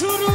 Two.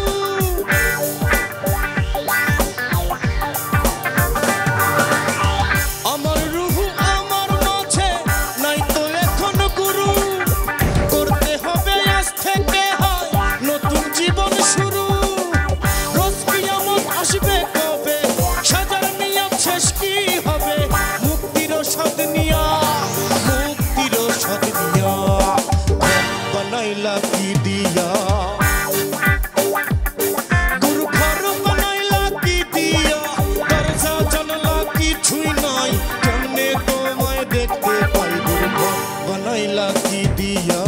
কি দিয়া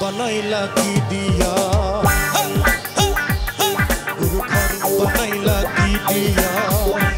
বানাইলা কি দিয়া গুরু খান বানাইলা কি দিয়া